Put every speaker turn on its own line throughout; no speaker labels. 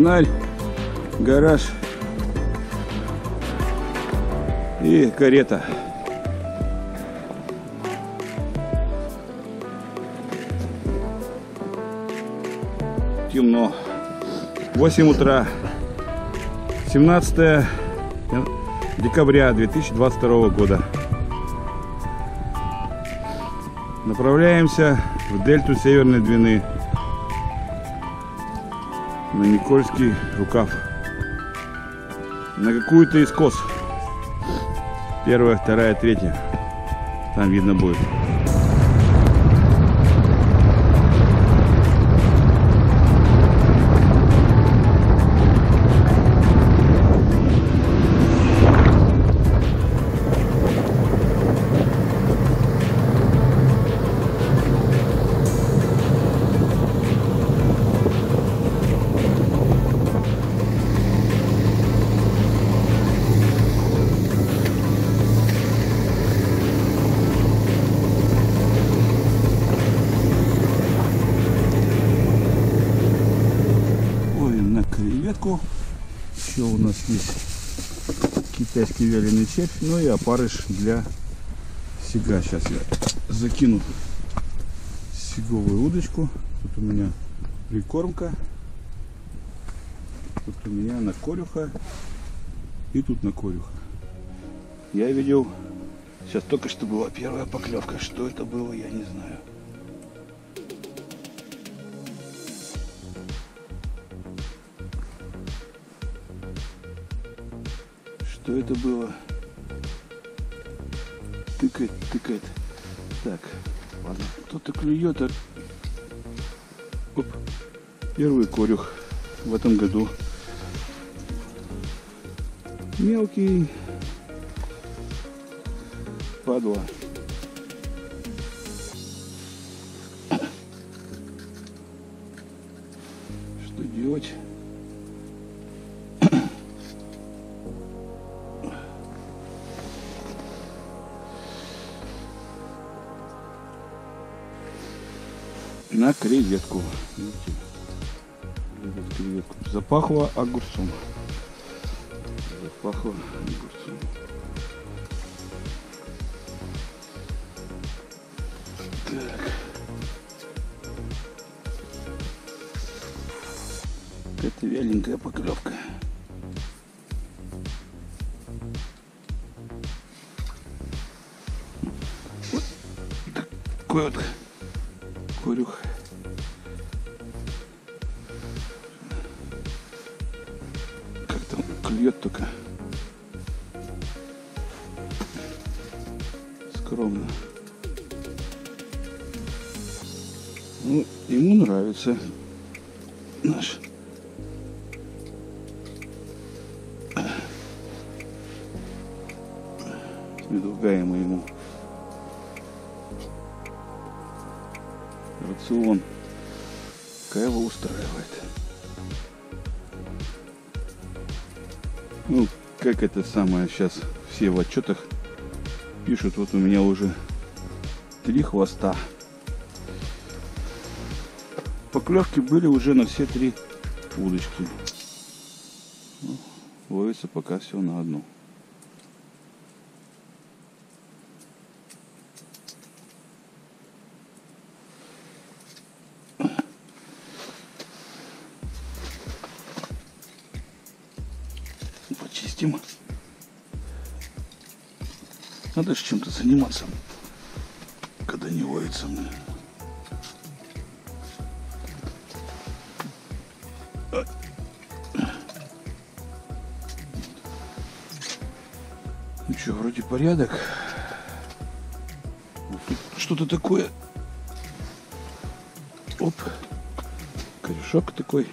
Фонарь, гараж и карета. Темно. 8 утра. 17 декабря 2022 года. Направляемся в дельту Северной Двины на Никольский рукав. На какую-то искос. Первая, вторая, третья. Там видно будет. Китайский вяленый червь. Ну и опарыш для сига. Сейчас я закину сиговую удочку. Тут у меня прикормка. Тут у меня на корюха. И тут на корюха. Я видел, сейчас только что была первая поклевка. Что это было, я не знаю. Что это было? Тыкает, тыкает. Так, ладно. Кто-то клюет. а- Оп. Первый корюх в этом году. Мелкий. Падла. Что делать? На креветку. Видите? Креветку. Запахло огурцом. Запахло огурцом. Так. Это вяленькая поклевка. Вот такой вот корюх. Только. Скромно. Ну, ему нравится наш предлагаемый ему рацион. Его устраивает. Ну, как это самое сейчас все в отчетах пишут, вот у меня уже три хвоста. Поклевки были уже на все три удочки. Ну, ловится пока все на одну. Почистим. Надо же чем-то заниматься, когда не ловится мне. Ну что, вроде порядок. Что-то такое. Оп. Корешок такой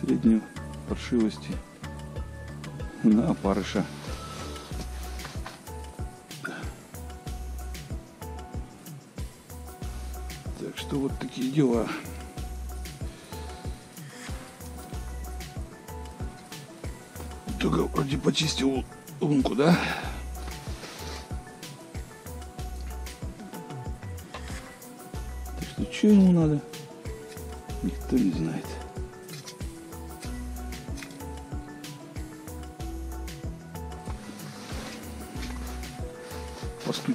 средней паршивости. На опарыша. Так что вот такие дела. Только вроде почистил лунку, да? Так что, что ему надо, никто не знает.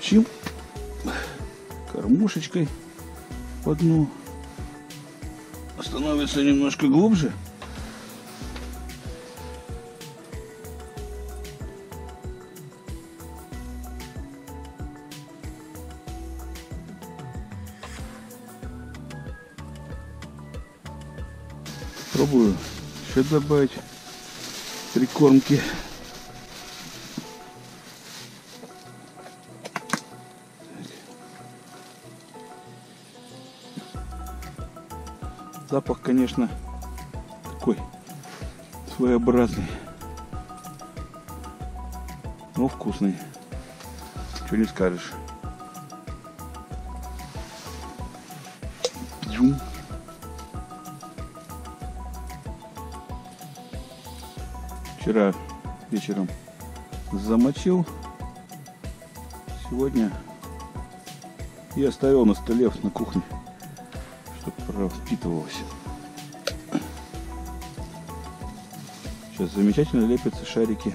Постучим кормушечкой по дну. Становится немножко глубже. Пробую еще добавить прикормки. Запах, конечно, такой своеобразный, но вкусный. Что не скажешь. Джум. Вчера вечером замочил. Сегодня и оставил на столе на кухне, чтобы пропитывалось. Сейчас замечательно лепятся шарики.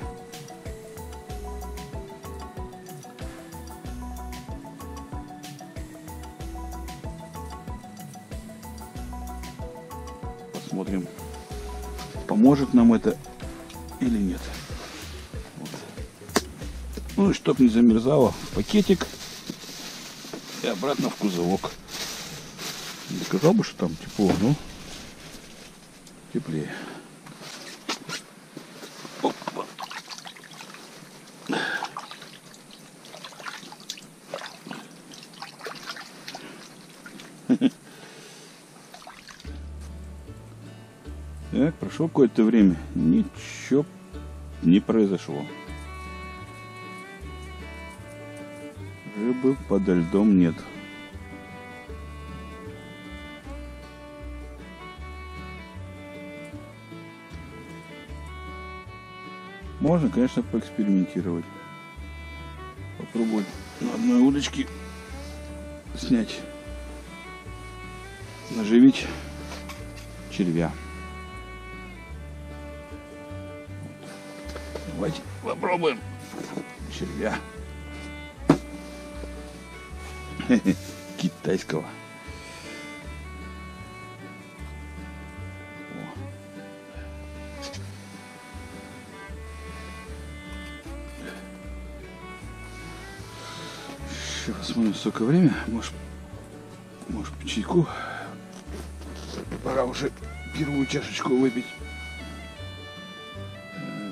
Посмотрим, поможет нам это или нет. Вот. Ну и чтоб не замерзало, пакетик и обратно в кузовок. Сказал бы, что там тепло, но теплее. Опа. Так, прошло какое-то время. Ничего не произошло. Рыбы подо льдом нет. Можно, конечно, поэкспериментировать. Попробовать на одной удочке снять, наживить червя. Давайте попробуем червя. Китайского. Посмотрим, сколько время. Может, может по чайку. Пора уже первую чашечку выпить.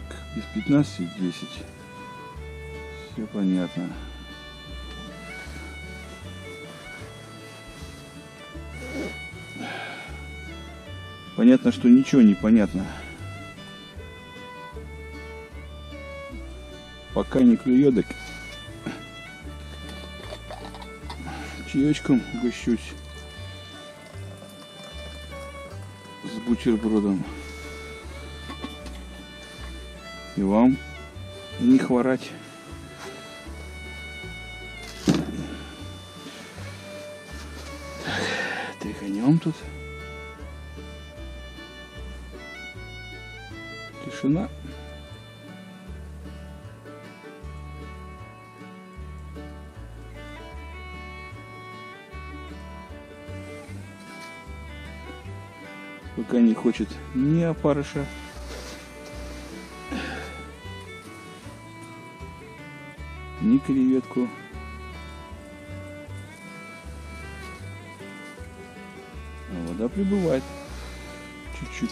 Так, без 15 10. Все понятно. Понятно, что ничего не понятно. Пока не клюет, чаечком угощусь с бутербродом. И вам не хворать. Тряханем тут. Тишина. Пока не хочет ни опарыша, ни креветку. А вода прибывает чуть-чуть.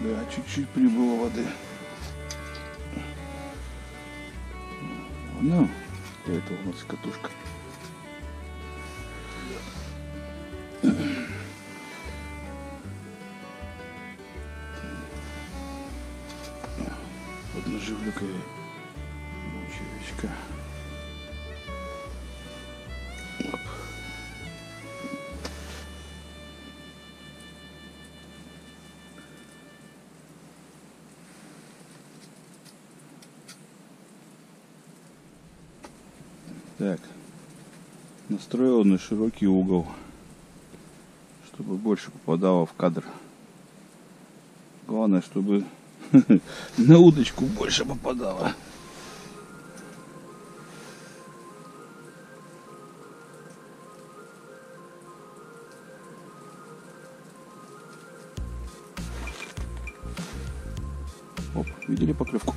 Да, чуть-чуть прибыло воды. Ну, это у нас катушка. Так, настроил на широкий угол, чтобы больше попадало в кадр. Главное, чтобы на удочку больше попадало. Оп, видели поклевку?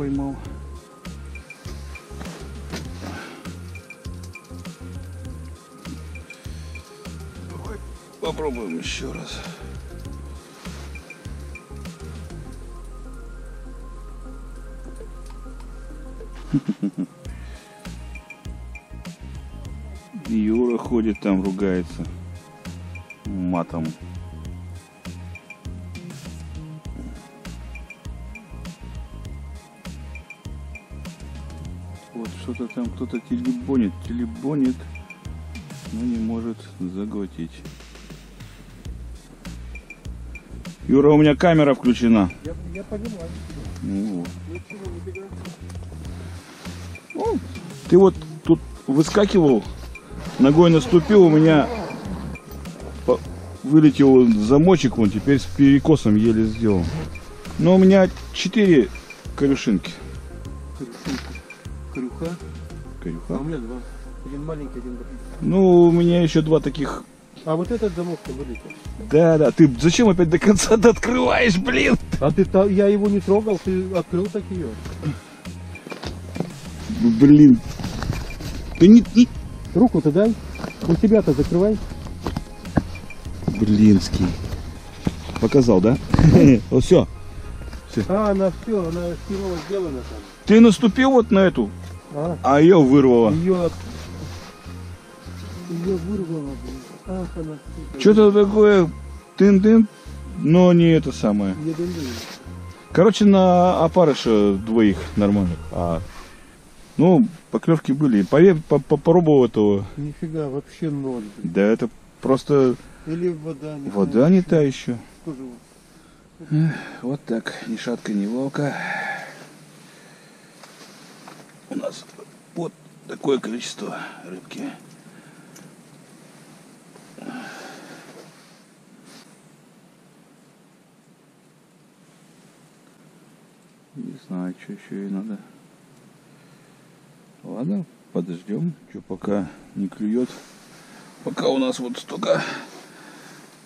Поймал. Давай попробуем еще раз. Юра ходит там, ругается матом. Что-то там кто-то телебонит, телебонит, но не может заглотить. Юра, у меня камера включена.
Я, я понимаю.
Ну
бегай.
Ну, ты вот тут выскакивал, ногой наступил, у меня вылетел замочек, вон теперь с перекосом еле сделал. Но у меня четыре корюшинки.
Крюха. А
Корюха.
у меня два. Один маленький, один большой.
Ну, у меня еще два таких.
А вот этот замок-то вылетел.
Да, да. Ты зачем опять до конца ты открываешь, блин?
А ты та- я его не трогал, ты открыл так ее.
Блин. Да не, не...
Руку-то дай. У тебя-то закрывай.
Блинский. Показал, да? Вот все.
А, она все, она сделана там.
Ты наступил вот на эту,
А,
а ее вырвало.
ее... Ее вырвало, блин. Ах, она.
Что-то такое тын-тын, но не это самое.
Не дымит.
Короче, на опарыша двоих нормальных. А, ну, поклевки были. Поверь, по- по- попробовал этого.
Нифига, вообще ноль. блин.
Да это просто
Или вода не
вода не та еще.
Тоже. Вот
так, ни шатка, ни волка. У нас вот такое количество рыбки. Не знаю, что еще ей надо. Ладно, подождем, что пока не клюет. Пока у нас вот столько.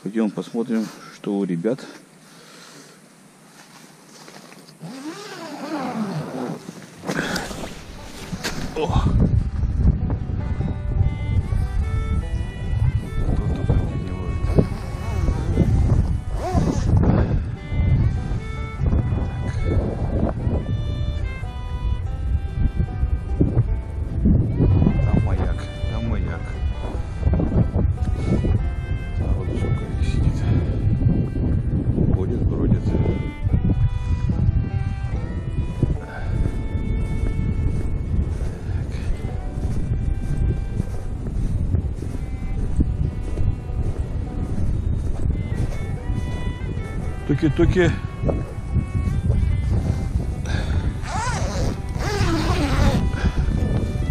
Пойдем посмотрим, что у ребят. Туки-туки.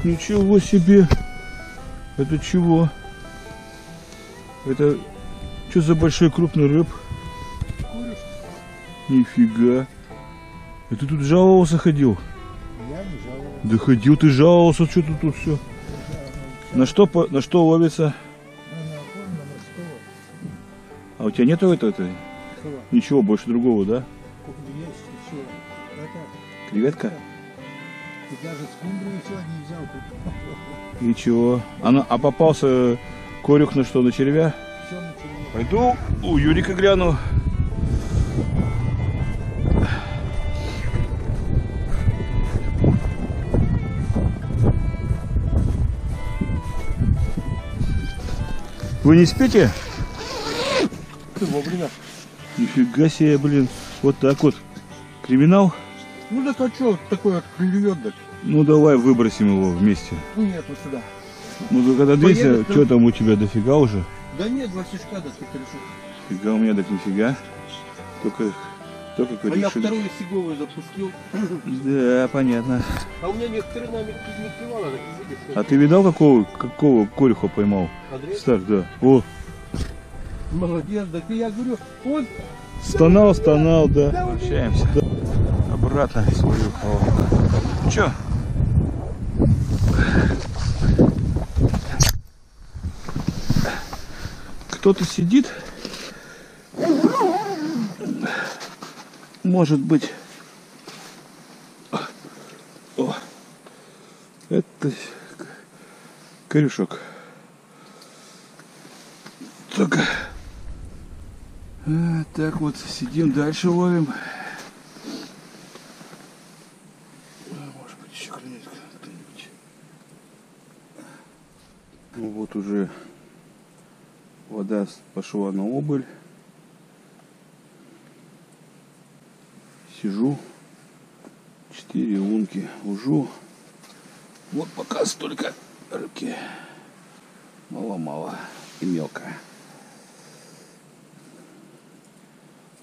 Ничего себе. Это чего? Это что за большой крупный рыб? Нифига. Это тут жаловался ходил?
Я не жаловался.
Да ходил ты жаловался, что тут тут все. На что, на что ловится? А у тебя нету этого, это,
Чего?
ничего больше другого, да?
Есть что? Это,
Креветка?
ты даже скумбрию сегодня взял тут.
И чего? Она, а попался корюх на что, на червя?
Все начало.
Пойду у Юрика гляну. Вы не спите?
Ты вовремя.
Нифига себе, блин. Вот так вот. Криминал?
Ну так а что такое так?
Ну давай выбросим его вместе.
Ну нет, вот сюда.
Ну когда двигайся, что там у тебя дофига уже?
Да нет, два стишка, да ты хорошо.
Фига у меня так нифига. Только, только
А я
корешек.
вторую сиговую запустил.
Да, понятно.
А у меня некоторые нами не клевало, так видишь,
А ты видал, какого, какого корюха поймал?
Андрей,
Стар, да. О,
молодец, да ты, я говорю, он
стонал, стонал, да. Общаемся. Обратно свою палатку. Чё? Кто-то сидит. Может быть. О, это корешок. Так. А, так вот, сидим, дальше ловим. А, Может быть, еще кто-нибудь. Ну вот уже вода пошла на убыль. Сижу. Четыре лунки ужу. Вот пока столько рыбки. Мало-мало и мелко.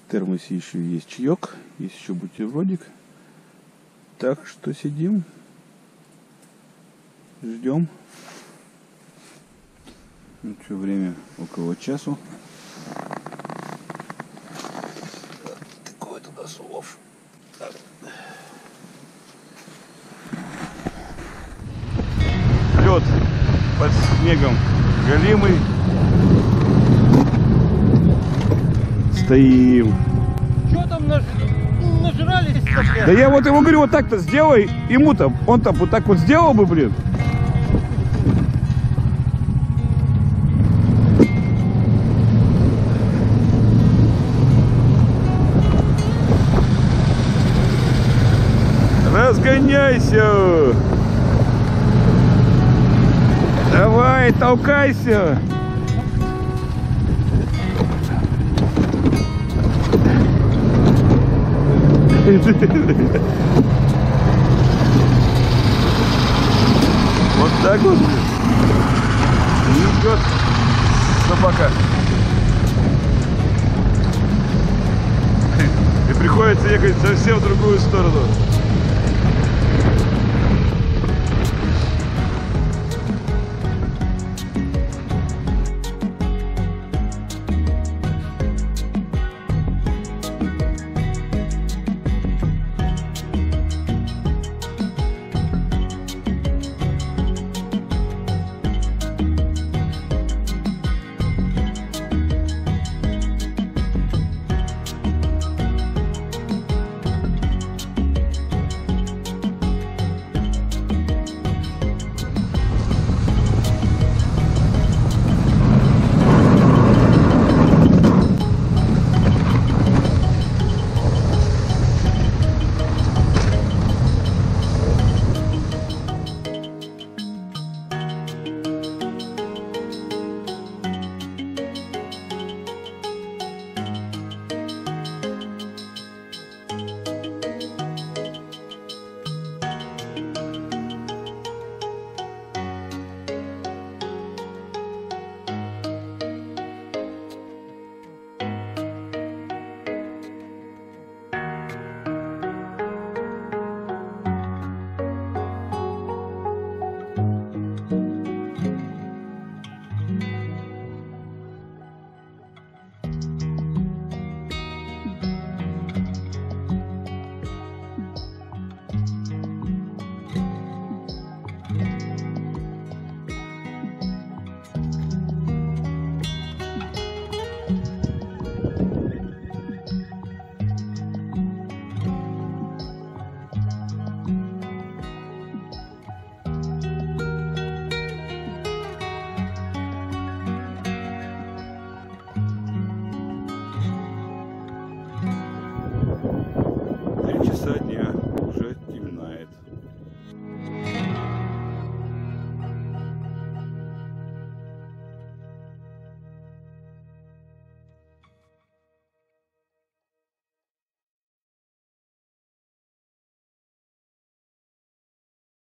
В термосе еще есть чаек, есть еще бутербродик. Так что сидим, ждем. Ну что, время около часу. Такой туда сулов. Лед под снегом голимый. Стоим.
Что там наж... нажрались?
Да я вот ему говорю, вот так-то сделай, ему-то, он там вот так вот сделал бы, блин. Разгоняйся! Давай, толкайся! Вот так вот. Идет собака. И приходится ехать совсем в другую сторону.